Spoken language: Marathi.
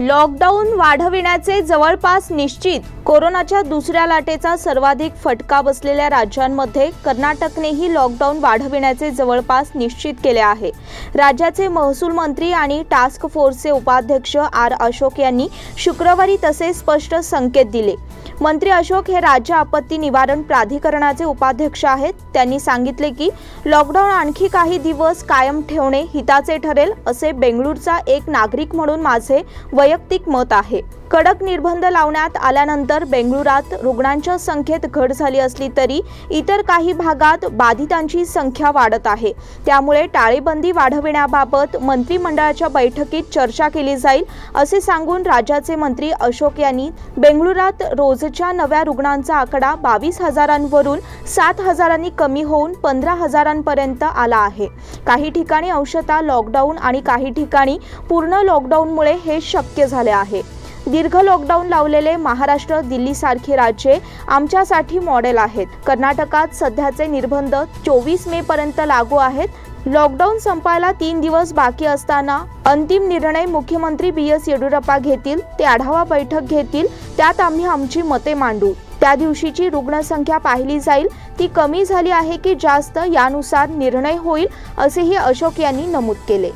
लॉकडाऊन वाढविण्याचे जवळपास निश्चित कोरोनाच्या दुसऱ्या लाटेचा सर्वाधिक फटका बसलेल्या राज्यांमध्ये कर्नाटकनेही लॉकडाऊन वाढविण्याचे जवळपास निश्चित केले आहे. राज्याचे महसूल मंत्री आणि टास्क फोर्सचे उपाध्यक्ष आर अशोक यांनी शुक्रवारी तसे स्पष्ट संकेत दिले. मंत्री अशोक हे राज्य आपत्ती निवारण प्राधिकरणाचे उपाध्यक्ष आहेत. त्यांनी सांगितले की लॉकडाऊन आणखी काही दिवस कायम ठेवणे हिताचे ठरेल असे बेंगळूरचा एक नागरिक म्हणून माझे वैयक्तिक मत आहे. कडक निर्बंध लावण्यात आल्यानंतर बेंगळुरात रुग्णांच्या संख्येत घट झाली असली तरी इतर काही भागात बाधितांची संख्या वाढत आहे. त्यामुळे टाळेबंदी वाढविण्याबाबत मंत्रिमंडळाच्या बैठकीत चर्चा केली जाईल असे सांगून राज्याचे मंत्री अशोक यांनी बेंगळुरात रोजच्या नव्या रुग्णांचा आकडा बावीस हजारांवरून सात हजारांनी कमी होऊन पंधरा हजारांपर्यंत आला आहे. काही ठिकाणी अंशतः लॉकडाऊन आणि काही ठिकाणी पूर्ण लॉकडाऊनमुळे हे शक्य झाले आहे. दीर्घ लॉकडाऊन लावलेले महाराष्ट्र दिल्लीसारखी राज्ये आमच्यासाठी मॉडेल आहेत. कर्नाटकात सध्याचे निर्बंध चोवीस मे पर्यंत लागू आहेत. लॉकडाऊन संपायला तीन दिवस बाकी असताना अंतिम निर्णय मुख्यमंत्री बी. एस. येडियुरप्पा घेतील ते आढावा बैठक घेतील त्यात आम्ही आमची मते मांडू. त्या दिवशीची रुग्णसंख्या पाहिली जाईल ती कमी झाली आहे की जास्त यानुसार निर्णय होईल असेही अशोक यांनी नमूद केले.